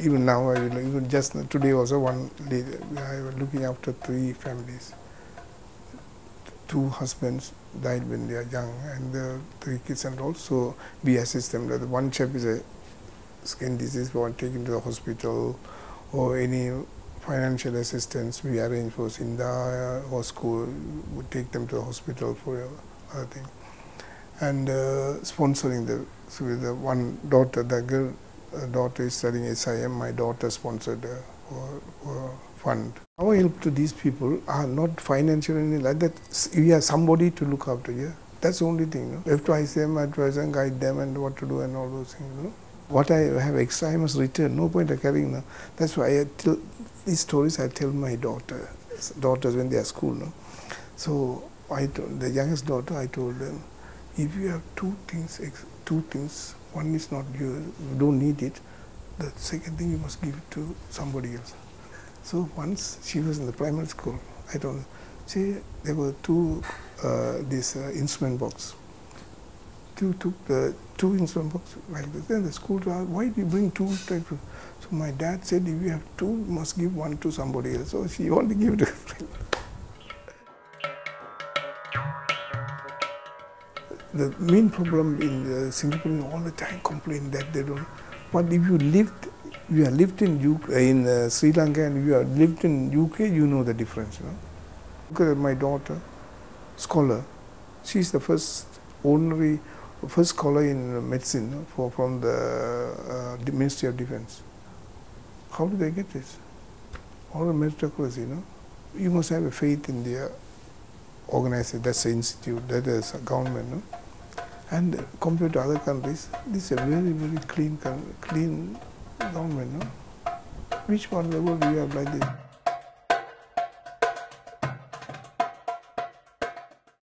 Even now, I will, even just today also one lady, I was looking after three families. Two husbands died when they are young, and the three kids, and also we assist them. The one chap is a skin disease, we want to the hospital, or any financial assistance we arrange for Sinda or school, we take them to the hospital for other thing. And uh, sponsoring the, so the one daughter, the girl uh, daughter is studying SIM, my daughter sponsored uh, for, for fund. Our help to these people are not financial anything like that. We are somebody to look after, yeah. That's the only thing. You know? Advise them, advise and guide them and what to do and all those things. What I have extra, I must return. No point of carrying. No? That's why I tell these stories. I tell my daughter, daughters when they are school. No? So I told the youngest daughter. I told them, if you have two things, two things, one is not you, you don't need it. The second thing you must give to somebody else. So once she was in the primary school, I told her, see, there were two uh, this uh, instrument box. Two took the two instrument box like this. Then the school asked, why do you bring two types of? So my dad said, if you have two, you must give one to somebody else. So she only gave it to friend. The main problem in uh, Singapore all the time complain that they don't. But if you lived, you have lived in UK, in uh, Sri Lanka and you have lived in UK, you know the difference. You know? At my daughter, scholar. She's the first honorary, first scholar in medicine for, from the, uh, the Ministry of Defense. How do they get this? All the meritocracy, you know. You must have a faith in the organization, that's the institute, that is a government, no? And compared to other countries, this is a very, very clean, clean government, no? Which part of the world do you have like this?